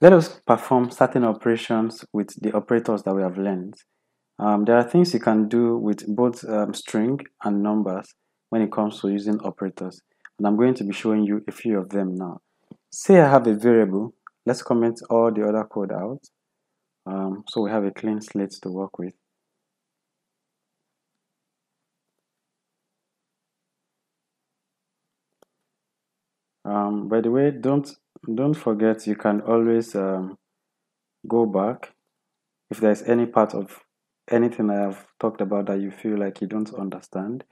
let us perform certain operations with the operators that we have learned. Um, there are things you can do with both um, string and numbers when it comes to using operators. And I'm going to be showing you a few of them now. Say I have a variable. Let's comment all the other code out. Um, so we have a clean slate to work with. Um, by the way, don't don't forget you can always um, go back if there's any part of anything I have talked about that you feel like you don't understand.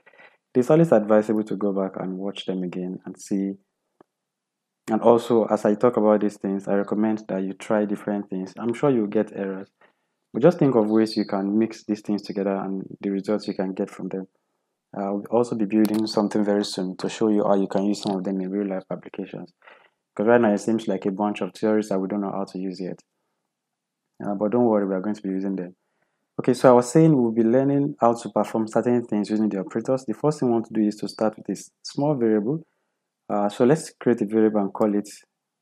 It's always advisable to go back and watch them again and see. And also, as I talk about these things, I recommend that you try different things. I'm sure you'll get errors, but just think of ways you can mix these things together and the results you can get from them. I'll also be building something very soon to show you how you can use some of them in real life applications. Because right now it seems like a bunch of theories that we don't know how to use yet. Uh, but don't worry, we are going to be using them. Okay, so I was saying we'll be learning how to perform certain things using the operators. The first thing we want to do is to start with this small variable. Uh, so let's create a variable and call it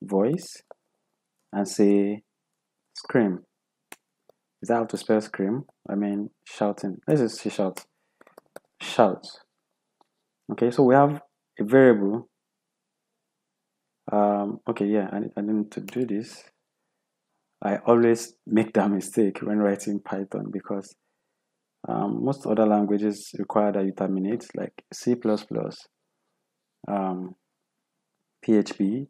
voice and say scream. Is that how to spell scream? I mean shouting. Let's just say shout. Shout. Okay, so we have a variable um, okay yeah I, I need to do this I always make that mistake when writing Python because um, most other languages require that you terminate like C++, um, PHP,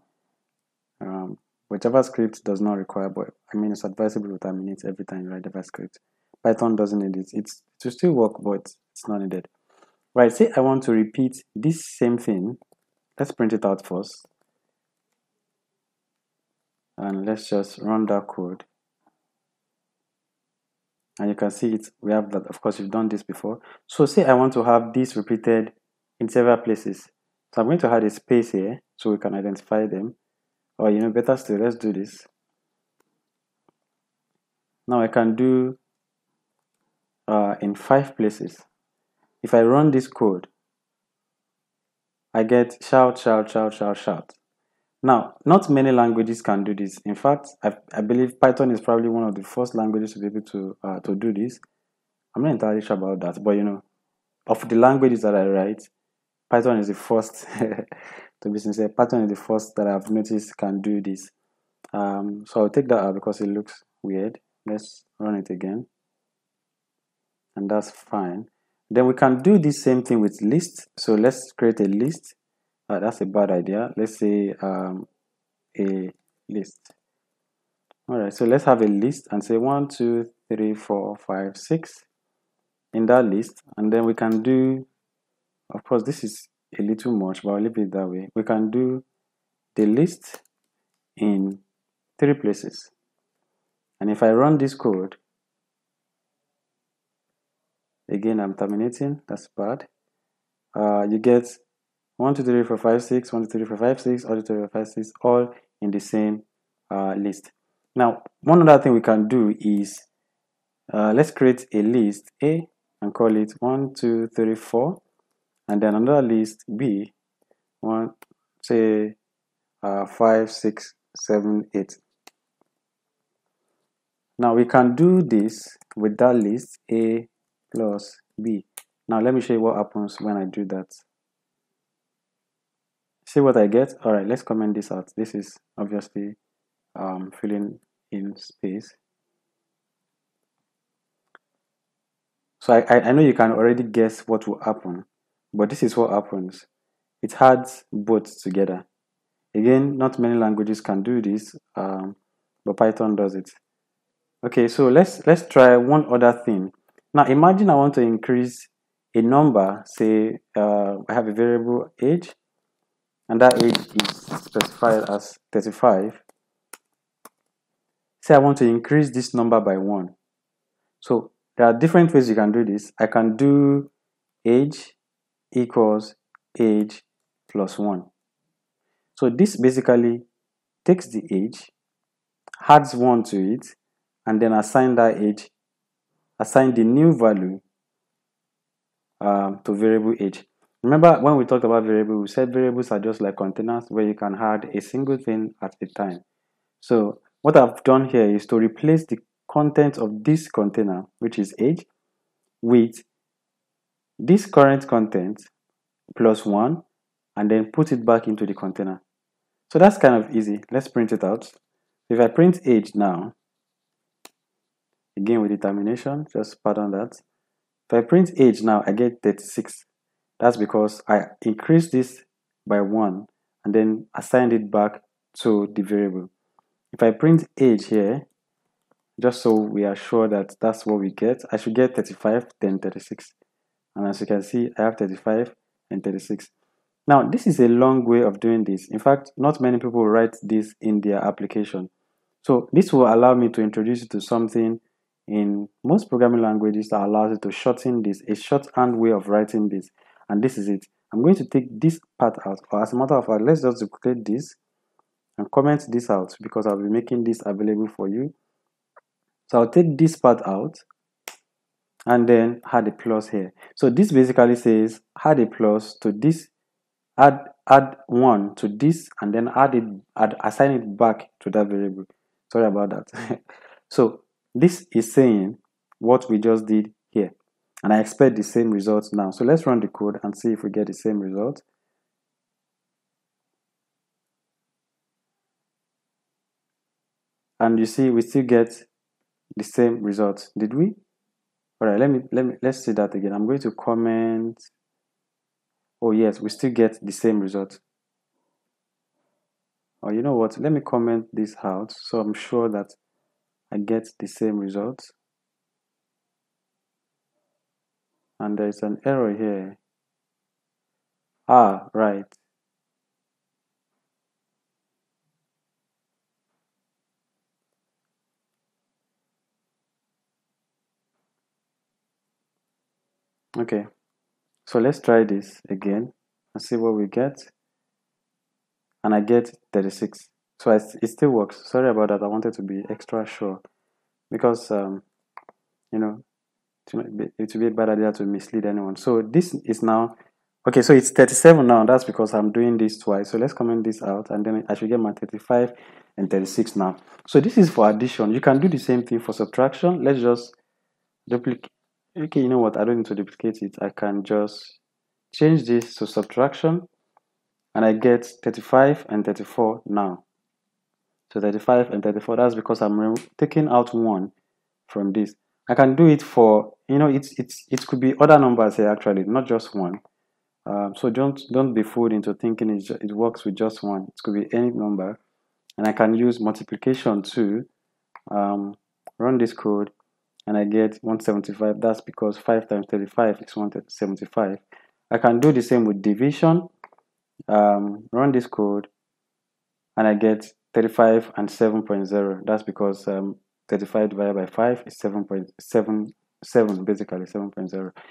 um, but JavaScript does not require, but I mean it's advisable to terminate every time you write JavaScript. Python doesn't need it. It's to still work, but it's not needed. Right, say I want to repeat this same thing. Let's print it out first and let's just run that code. And you can see it we have that of course we've done this before. So say i want to have this repeated in several places. So i'm going to add a space here so we can identify them. Or you know better still let's do this. Now i can do uh, in five places. If i run this code i get shout shout shout shout shout now, not many languages can do this. In fact, I, I believe Python is probably one of the first languages to be able to uh, to do this. I'm not entirely sure about that, but you know, of the languages that I write, Python is the first. to be sincere, Python is the first that I've noticed can do this. Um, so I'll take that out because it looks weird. Let's run it again, and that's fine. Then we can do the same thing with list. So let's create a list uh, that's a bad idea. Let's say um, a list. All right so let's have a list and say one two three four five six in that list. And then we can do of course this is a little much but I'll leave it that way. We can do the list in three places. And if I run this code again I'm terminating. That's bad. Uh, you get 1, 2, 3, 4, 5, 6, 1, 2, 3, 4, 5, 6, all 2, 3, 4, 5, 6, all in the same uh, list. Now, one other thing we can do is uh, let's create a list A and call it 1, 2, 3, 4, and then another list B, 1, say uh, 5, 6, 7, 8. Now we can do this with that list A plus B. Now let me show you what happens when I do that. See what I get? All right, let's comment this out. This is obviously um, filling in space. So I, I know you can already guess what will happen, but this is what happens. It adds both together. Again, not many languages can do this, um, but Python does it. Okay, so let's let's try one other thing. Now imagine I want to increase a number, say uh, I have a variable age, and that age is specified as 35 say I want to increase this number by 1 so there are different ways you can do this. I can do age equals age plus 1 so this basically takes the age adds 1 to it and then assign that age assign the new value um, to variable age Remember when we talked about variables, we said variables are just like containers where you can add a single thing at a time. So what I've done here is to replace the content of this container, which is age, with this current content plus 1 and then put it back into the container. So that's kind of easy. Let's print it out. If I print age now, again with determination, just pardon that. If I print age now, I get 36. That's because I increased this by 1 and then assigned it back to the variable. If I print age here, just so we are sure that that's what we get, I should get 35, then 36. And as you can see, I have 35 and 36. Now, this is a long way of doing this. In fact, not many people write this in their application. So this will allow me to introduce you to something in most programming languages that allows you to shorten this, a shorthand way of writing this. And this is it. I'm going to take this part out. Or as a matter of fact, let's just duplicate this and comment this out because I'll be making this available for you. So I'll take this part out and then add a plus here. So this basically says add a plus to this, add add one to this, and then add it, add assign it back to that variable. Sorry about that. so this is saying what we just did. And I expect the same results now. So let's run the code and see if we get the same result. And you see, we still get the same result. Did we? All right, let me, let me, let's see that again. I'm going to comment. Oh yes, we still get the same result. Oh, you know what? Let me comment this out so I'm sure that I get the same result. And there's an error here. Ah, right. Okay, so let's try this again and see what we get. And I get 36. So it still works. Sorry about that. I wanted to be extra sure because, um, you know, it would be a bad idea to mislead anyone. So this is now, okay, so it's 37 now. That's because I'm doing this twice. So let's comment this out and then I should get my 35 and 36 now. So this is for addition. You can do the same thing for subtraction. Let's just duplicate okay you know what I don't need to duplicate it I can just change this to subtraction and I get 35 and 34 now so 35 and 34 that's because I'm taking out one from this I can do it for you know it's it's it could be other numbers here actually not just one. Um, so don't don't be fooled into thinking it, it works with just one. It could be any number. And I can use multiplication to um, run this code and I get 175 that's because 5 times 35 is 175 I can do the same with division. Um, run this code and I get 35 and 7.0 that's because um, 35 divided by 5 is 7.77 basically 7.0